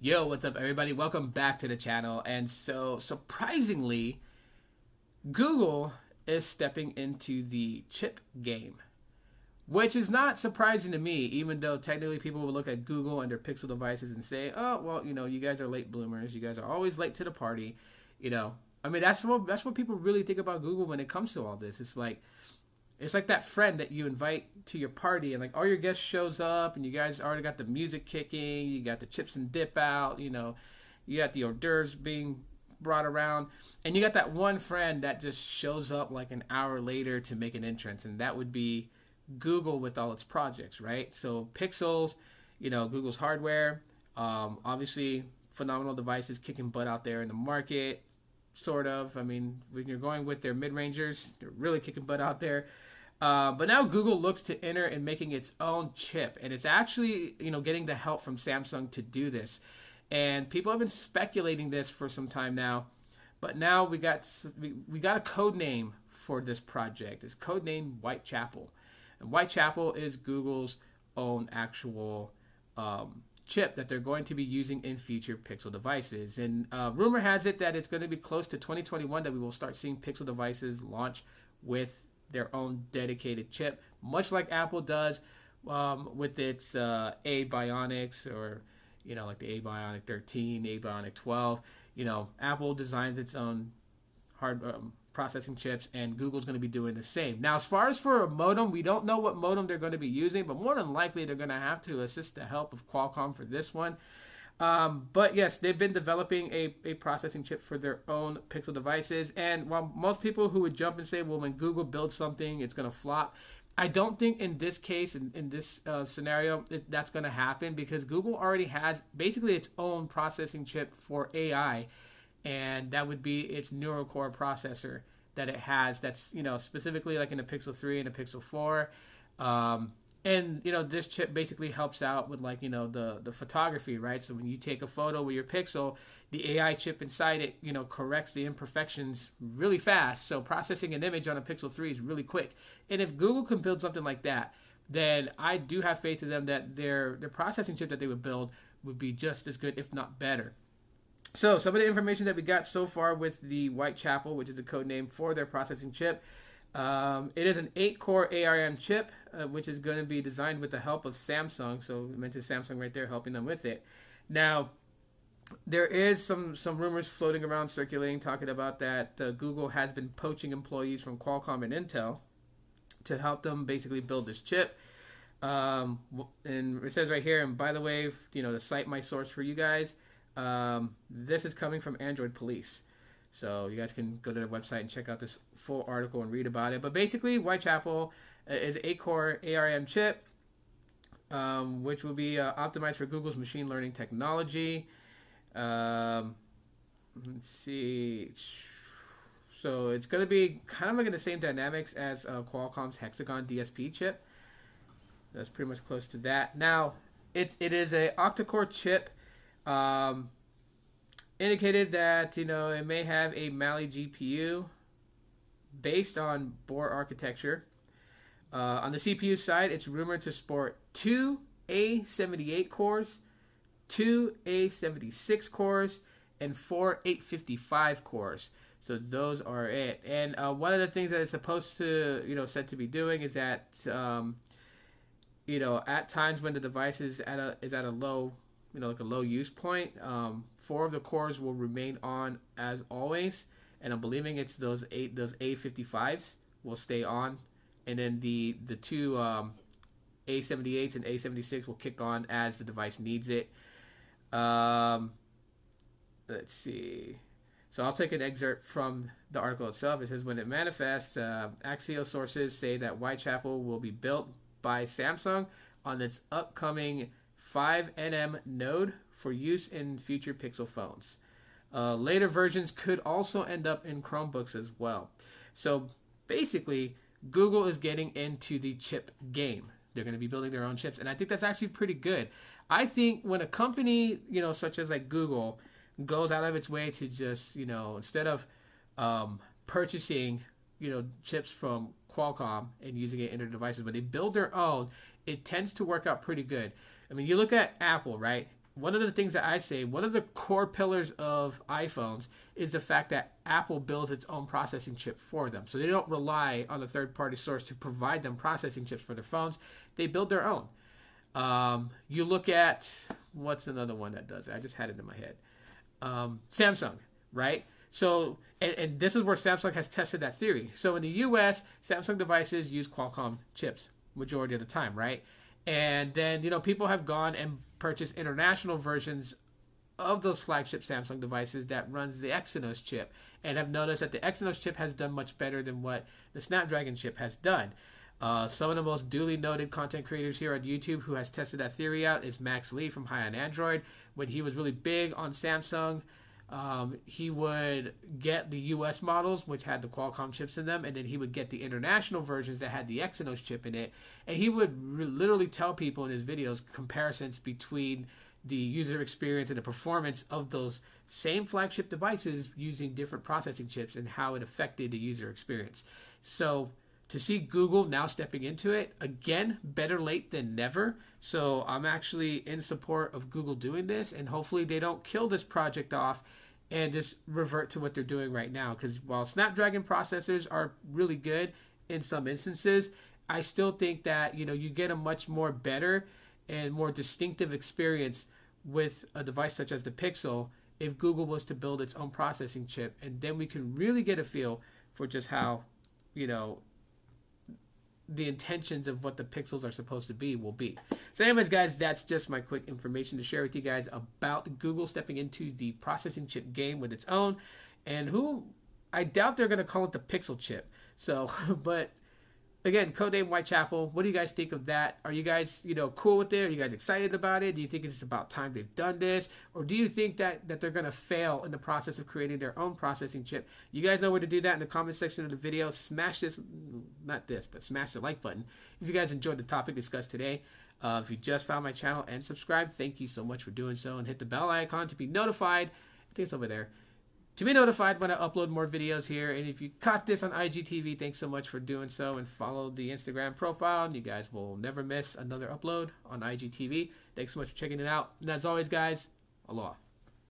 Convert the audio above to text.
Yo, what's up, everybody? Welcome back to the channel. And so, surprisingly, Google is stepping into the chip game, which is not surprising to me, even though technically people will look at Google and their Pixel devices and say, oh, well, you know, you guys are late bloomers. You guys are always late to the party. You know, I mean, that's what, that's what people really think about Google when it comes to all this. It's like, it's like that friend that you invite to your party and like all your guests shows up and you guys already got the music kicking you got the chips and dip out you know you got the hors d'oeuvres being brought around. And you got that one friend that just shows up like an hour later to make an entrance. And that would be google with all its projects right? So pixels you know google's hardware um, obviously phenomenal devices kicking butt out there in the market sort of. I mean when you're going with their mid-rangers they're really kicking butt out there uh, but now Google looks to enter in making its own chip, and it's actually you know getting the help from Samsung to do this. And people have been speculating this for some time now, but now we got we, we got a code name for this project. It's code name Whitechapel, and Whitechapel is Google's own actual um, chip that they're going to be using in future Pixel devices. And uh, rumor has it that it's going to be close to 2021 that we will start seeing Pixel devices launch with their own dedicated chip, much like Apple does um, with its uh, A Bionics or you know like the A Bionic 13, A Bionic 12. You know, Apple designs its own hard um, processing chips, and Google's going to be doing the same. Now, as far as for a modem, we don't know what modem they're going to be using, but more than likely they're going to have to assist the help of Qualcomm for this one. Um, but yes, they've been developing a, a processing chip for their own Pixel devices. And while most people who would jump and say, well, when Google builds something, it's going to flop, I don't think in this case, in, in this uh, scenario, it, that's going to happen because Google already has basically its own processing chip for AI. And that would be its neural core processor that it has that's, you know, specifically like in the Pixel 3 and the Pixel 4. Um, and you know this chip basically helps out with like you know the the photography right? So when you take a photo with your pixel the ai chip inside it you know corrects the imperfections really fast. So processing an image on a pixel 3 is really quick. And if google can build something like that then i do have faith in them that their their processing chip that they would build would be just as good if not better. So some of the information that we got so far with the whitechapel which is the code name for their processing chip um, it is an 8 core ARM chip, uh, which is going to be designed with the help of Samsung. So, we mentioned Samsung right there helping them with it. Now, there is some, some rumors floating around circulating talking about that uh, Google has been poaching employees from Qualcomm and Intel to help them basically build this chip. Um, and it says right here, and by the way, you know, to cite my source for you guys, um, this is coming from Android Police. So you guys can go to their website and check out this full article and read about it. But basically, Whitechapel is an 8-core ARM chip, um, which will be uh, optimized for Google's machine learning technology. Um, let's see. So it's going to be kind of like in the same dynamics as uh, Qualcomm's Hexagon DSP chip. That's pretty much close to that. Now, it's it is a octa-core chip. Um, indicated that you know it may have a Mali GPU based on Borr architecture. Uh, on the CPU side, it's rumored to sport two A78 cores, two A76 cores, and four A55 cores. So those are it. And uh, one of the things that it's supposed to, you know, said to be doing is that, um, you know, at times when the device is at a is at a low, you know, like a low use point, um, four of the cores will remain on as always and I'm believing it's those eight those A55s will stay on, and then the the two um, A78s and A76 will kick on as the device needs it. Um, let's see. So I'll take an excerpt from the article itself. It says when it manifests, uh, Axios sources say that Whitechapel will be built by Samsung on its upcoming 5nm node for use in future Pixel phones. Uh, later versions could also end up in Chromebooks as well. So basically, Google is getting into the chip game. They're going to be building their own chips, and I think that's actually pretty good. I think when a company, you know, such as like Google, goes out of its way to just, you know, instead of um, purchasing, you know, chips from Qualcomm and using it in their devices, but they build their own, it tends to work out pretty good. I mean, you look at Apple, right? One of the things that I say, one of the core pillars of iPhones is the fact that Apple builds its own processing chip for them. So they don't rely on a third party source to provide them processing chips for their phones. They build their own. Um, you look at what's another one that does it? I just had it in my head. Um, Samsung, right? So, and, and this is where Samsung has tested that theory. So in the US, Samsung devices use Qualcomm chips majority of the time, right? And then, you know, people have gone and purchased international versions of those flagship Samsung devices that runs the Exynos chip and have noticed that the Exynos chip has done much better than what the Snapdragon chip has done. Uh, some of the most duly noted content creators here on YouTube who has tested that theory out is Max Lee from High on Android. When he was really big on Samsung, um, he would get the US models, which had the Qualcomm chips in them, and then he would get the international versions that had the Exynos chip in it. And he would re- literally tell people in his videos comparisons between the user experience and the performance of those same flagship devices using different processing chips and how it affected the user experience. So to see Google now stepping into it, again, better late than never. So I'm actually in support of Google doing this, and hopefully they don't kill this project off and just revert to what they're doing right now. Because while Snapdragon processors are really good in some instances, I still think that you know you get a much more better and more distinctive experience with a device such as the Pixel if Google was to build its own processing chip, and then we can really get a feel for just how you know the intentions of what the pixels are supposed to be will be. So, anyways, guys, that's just my quick information to share with you guys about Google stepping into the processing chip game with its own, and who I doubt they're going to call it the Pixel chip. So, but again, Codename Whitechapel. What do you guys think of that? Are you guys, you know, cool with it? Are you guys excited about it? Do you think it's about time they've done this, or do you think that that they're gonna fail in the process of creating their own processing chip? You guys know where to do that in the comment section of the video. Smash this, not this, but smash the like button if you guys enjoyed the topic discussed today. Uh, if you just found my channel and subscribed, thank you so much for doing so, and hit the bell icon to be notified. I think it's over there to be notified when I upload more videos here. And if you caught this on IGTV, thanks so much for doing so and follow the Instagram profile. And you guys will never miss another upload on IGTV. Thanks so much for checking it out. And as always, guys, aloha.